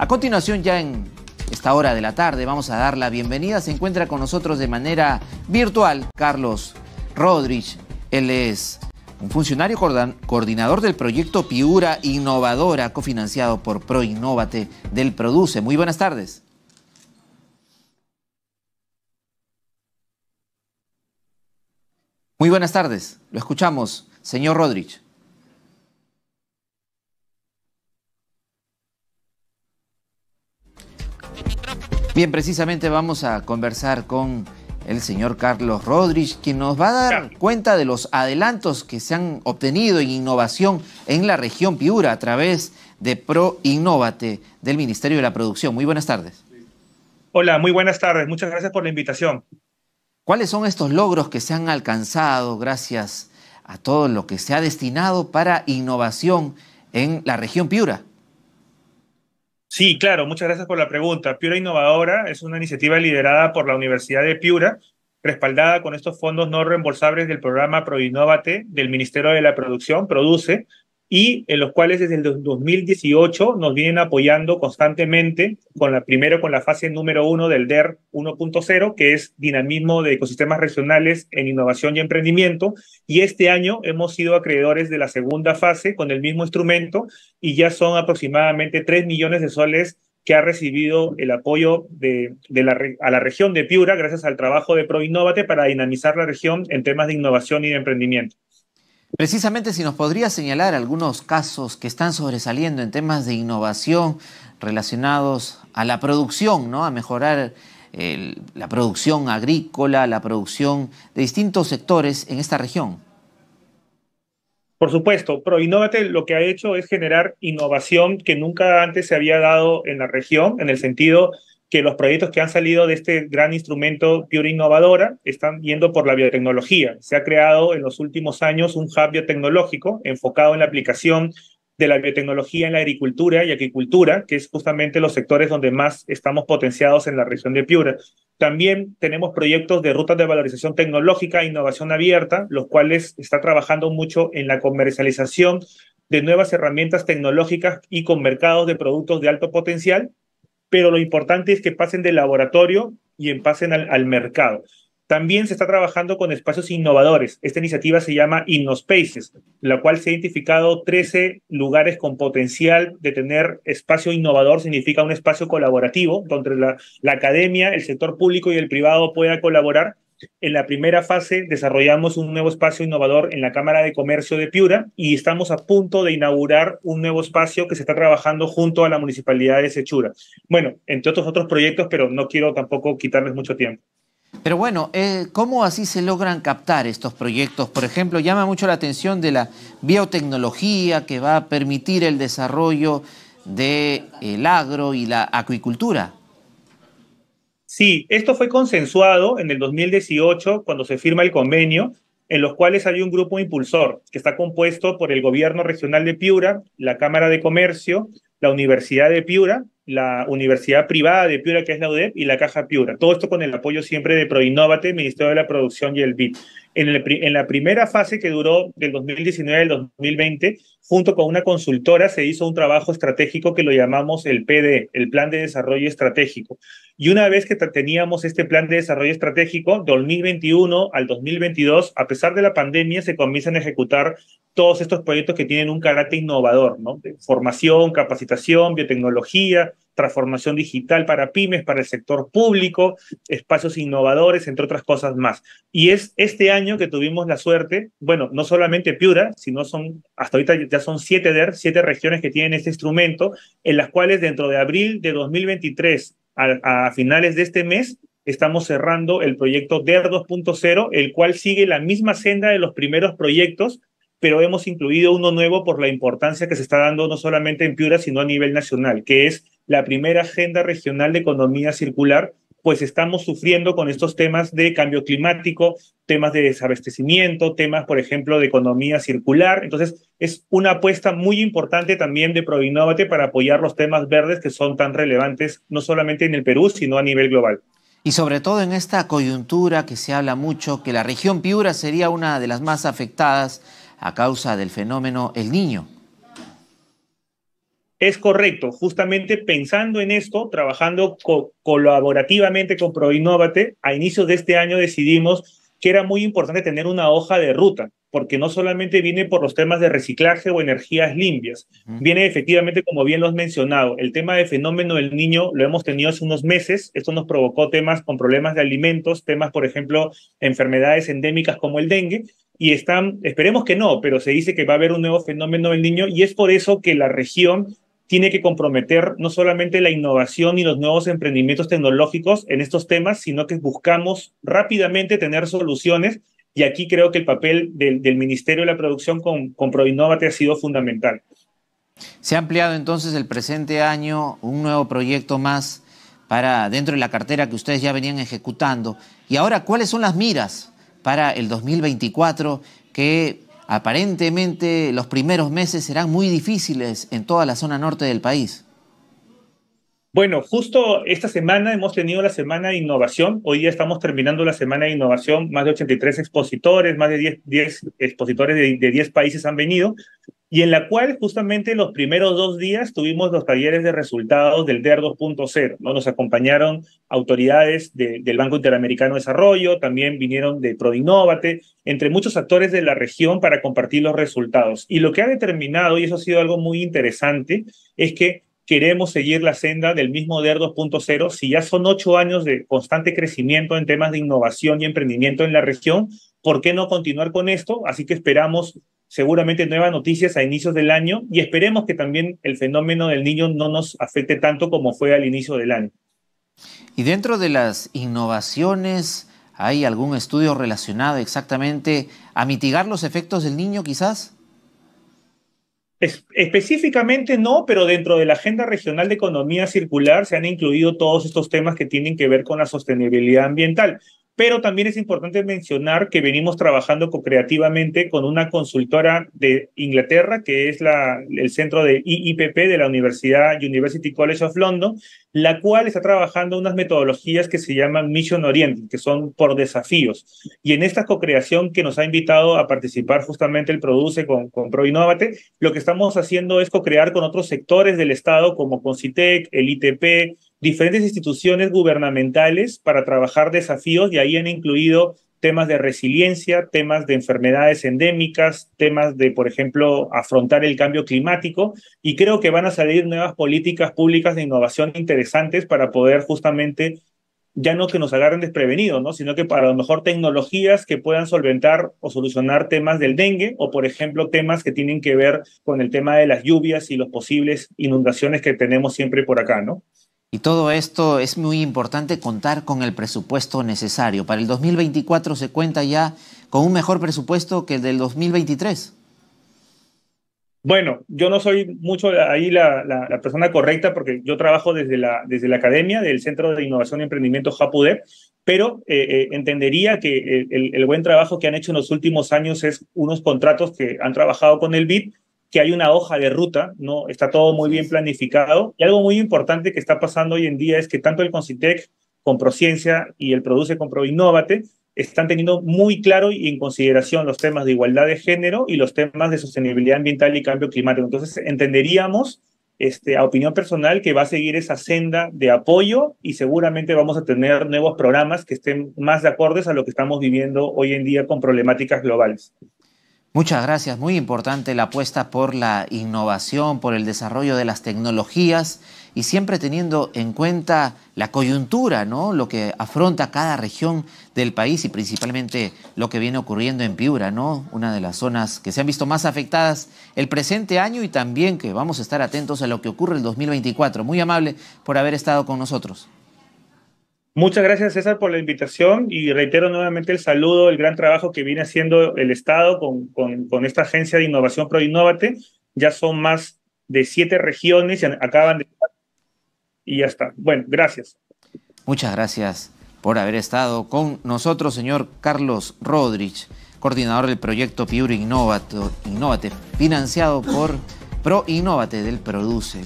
A continuación, ya en esta hora de la tarde, vamos a dar la bienvenida. Se encuentra con nosotros de manera virtual Carlos Rodríguez. Él es un funcionario coordinador del proyecto Piura Innovadora, cofinanciado por ProInnovate del Produce. Muy buenas tardes. Muy buenas tardes. Lo escuchamos, señor Rodríguez. Bien, precisamente vamos a conversar con el señor Carlos Rodríguez, quien nos va a dar cuenta de los adelantos que se han obtenido en innovación en la región Piura a través de Pro Innovate del Ministerio de la Producción. Muy buenas tardes. Hola, muy buenas tardes. Muchas gracias por la invitación. ¿Cuáles son estos logros que se han alcanzado gracias a todo lo que se ha destinado para innovación en la región Piura? Sí, claro, muchas gracias por la pregunta. Piura Innovadora es una iniciativa liderada por la Universidad de Piura, respaldada con estos fondos no reembolsables del programa ProInnovate del Ministerio de la Producción, Produce, y en los cuales desde el 2018 nos vienen apoyando constantemente, con la, primero con la fase número uno del DER 1.0, que es dinamismo de ecosistemas regionales en innovación y emprendimiento, y este año hemos sido acreedores de la segunda fase con el mismo instrumento y ya son aproximadamente 3 millones de soles que ha recibido el apoyo de la, a la región de Piura gracias al trabajo de ProInnovate para dinamizar la región en temas de innovación y de emprendimiento. Precisamente si nos podría señalar algunos casos que están sobresaliendo en temas de innovación relacionados a la producción, ¿no? a mejorar la producción agrícola, la producción de distintos sectores en esta región. Por supuesto, ProInnovate lo que ha hecho es generar innovación que nunca antes se había dado en la región, en el sentido que los proyectos que han salido de este gran instrumento Pure Innovadora están yendo por la biotecnología. Se ha creado en los últimos años un hub biotecnológico enfocado en la aplicación de la biotecnología en la agricultura y aquicultura, que es justamente los sectores donde más estamos potenciados en la región de Piura. También tenemos proyectos de rutas de valorización tecnológica e innovación abierta, los cuales está trabajando mucho en la comercialización de nuevas herramientas tecnológicas y con mercados de productos de alto potencial pero lo importante es que pasen del laboratorio y pasen al, mercado. También se está trabajando con espacios innovadores. Esta iniciativa se llama InnoSpaces, la cual se ha identificado 13 lugares con potencial de tener espacio innovador, significa un espacio colaborativo, donde la academia, el sector público y el privado puedan colaborar en la primera fase desarrollamos un nuevo espacio innovador en la Cámara de Comercio de Piura y estamos a punto de inaugurar un nuevo espacio que se está trabajando junto a la Municipalidad de Sechura. Bueno, entre otros otros proyectos, pero no quiero tampoco quitarles mucho tiempo. Pero bueno, eh, ¿cómo así se logran captar estos proyectos? Por ejemplo, llama mucho la atención de la biotecnología que va a permitir el desarrollo del el agro y la acuicultura. Sí, esto fue consensuado en el 2018 cuando se firma el convenio, en los cuales hay un grupo impulsor que está compuesto por el Gobierno Regional de Piura, la Cámara de Comercio, la Universidad de Piura, la Universidad Privada de Piura, que es la UDEP, y la Caja Piura. Todo esto con el apoyo siempre de Proinnovate, Ministerio de la Producción y el BID. En, la primera fase que duró del 2019 al 2020, junto con una consultora, se hizo un trabajo estratégico que lo llamamos el PD, el Plan de Desarrollo Estratégico. Y una vez que teníamos este plan de desarrollo estratégico, 2021 al 2022, a pesar de la pandemia, se comienzan a ejecutar todos estos proyectos que tienen un carácter innovador, ¿no? formación, capacitación, biotecnología, transformación digital para pymes, para el sector público, espacios innovadores, entre otras cosas más. Y es este año que tuvimos la suerte, bueno, no solamente Piura, sino son, hasta ahorita ya son siete DER, siete regiones que tienen este instrumento, en las cuales dentro de abril de 2023 a, a finales de este mes, estamos cerrando el proyecto DER 2.0, el cual sigue la misma senda de los primeros proyectos, pero hemos incluido uno nuevo por la importancia que se está dando no solamente en Piura, sino a nivel nacional, que es la primera agenda regional de economía circular, pues estamos sufriendo con estos temas de cambio climático, temas de desabastecimiento, temas, por ejemplo, de economía circular. Entonces, es una apuesta muy importante también de Proinnovate para apoyar los temas verdes que son tan relevantes no solamente en el Perú, sino a nivel global. Y sobre todo en esta coyuntura que se habla mucho, que la región Piura sería una de las más afectadas a causa del fenómeno El Niño. Es correcto, justamente pensando en esto, trabajando colaborativamente con ProInnovate, a inicios de este año decidimos que era muy importante tener una hoja de ruta, porque no solamente viene por los temas de reciclaje o energías limpias, viene efectivamente, como bien lo has mencionado, el tema del fenómeno del niño lo hemos tenido hace unos meses, esto nos provocó temas con problemas de alimentos, temas, por ejemplo, enfermedades endémicas como el dengue, y están, esperemos que no, pero se dice que va a haber un nuevo fenómeno del niño, y es por eso que la región tiene que comprometer no solamente la innovación y los nuevos emprendimientos tecnológicos en estos temas, sino que buscamos rápidamente tener soluciones y aquí creo que el papel del, Ministerio de la Producción con, con ProInnovate ha sido fundamental. Se ha ampliado entonces el presente año un nuevo proyecto más para dentro de la cartera que ustedes ya venían ejecutando. Y ahora, ¿cuáles son las miras para el 2024 que aparentemente los primeros meses serán muy difíciles en toda la zona norte del país. Bueno, justo esta semana hemos tenido la semana de innovación. Hoy día estamos terminando la semana de innovación. Más de 83 expositores, más de 10, expositores de, de 10 países han venido y en la cual justamente los primeros dos días tuvimos los talleres de resultados del DER 2.0. ¿no? Nos acompañaron autoridades del Banco Interamericano de Desarrollo, también vinieron de Prodinnovate, entre muchos actores de la región para compartir los resultados. Y lo que ha determinado, y eso ha sido algo muy interesante, es que queremos seguir la senda del mismo DER 2.0. Si ya son ocho años de constante crecimiento en temas de innovación y emprendimiento en la región, ¿por qué no continuar con esto? Así que esperamos seguramente nuevas noticias a inicios del año y esperemos que también el fenómeno del niño no nos afecte tanto como fue al inicio del año. Y dentro de las innovaciones, ¿hay algún estudio relacionado exactamente a mitigar los efectos del niño quizás? específicamente no, pero dentro de la Agenda Regional de Economía Circular se han incluido todos estos temas que tienen que ver con la sostenibilidad ambiental pero también es importante mencionar que venimos trabajando creativamente con una consultora de Inglaterra, que es el centro de IIPP de la Universidad University College of London, la cual está trabajando unas metodologías que se llaman Mission Oriented, que son por desafíos. Y en esta co-creación que nos ha invitado a participar justamente el Produce con, con ProInnovate, lo que estamos haciendo es co-crear con otros sectores del Estado como Concitec, el ITP, diferentes instituciones gubernamentales para trabajar desafíos y ahí han incluido temas de resiliencia, temas de enfermedades endémicas, temas de, por ejemplo, afrontar el cambio climático y creo que van a salir nuevas políticas públicas de innovación interesantes para poder justamente ya no que nos agarren desprevenidos, ¿no? sino que para lo mejor tecnologías que puedan solventar o solucionar temas del dengue o, por ejemplo, temas que tienen que ver con el tema de las lluvias y las posibles inundaciones que tenemos siempre por acá, ¿no? Y todo esto es muy importante contar con el presupuesto necesario. Para el 2024 se cuenta ya con un mejor presupuesto que el del 2023. Bueno, yo no soy mucho ahí la, persona correcta porque yo trabajo desde la, desde la academia del Centro de Innovación y Emprendimiento JAPUDEP, pero eh, eh, entendería que el, el, buen trabajo que han hecho en los últimos años es unos contratos que han trabajado con el BID que hay una hoja de ruta, ¿no? Está todo muy bien planificado. Y algo muy importante que está pasando hoy en día es que tanto el Concitec, Comprociencia y el Produce Compro Innovate están teniendo muy claro y en consideración los temas de igualdad de género y los temas de sostenibilidad ambiental y cambio climático. Entonces, entenderíamos, este, a opinión personal, que va a seguir esa senda de apoyo y seguramente vamos a tener nuevos programas que estén más de acordes a lo que estamos viviendo hoy en día con problemáticas globales. Muchas gracias. Muy importante la apuesta por la innovación, por el desarrollo de las tecnologías y siempre teniendo en cuenta la coyuntura, ¿no? Lo que afronta cada región del país y principalmente lo que viene ocurriendo en Piura, ¿no? Una de las zonas que se han visto más afectadas el presente año y también que vamos a estar atentos a lo que ocurre el 2024. Muy amable por haber estado con nosotros. Muchas gracias, César, por la invitación y reitero nuevamente el saludo, el gran trabajo que viene haciendo el Estado con, con, esta agencia de innovación ProInnovate. Ya son más de siete regiones y acaban de... Y ya está. Bueno, gracias. Muchas gracias por haber estado con nosotros, señor Carlos Rodríguez, coordinador del proyecto Innovate, Innovate financiado por ProInnovate del Produce.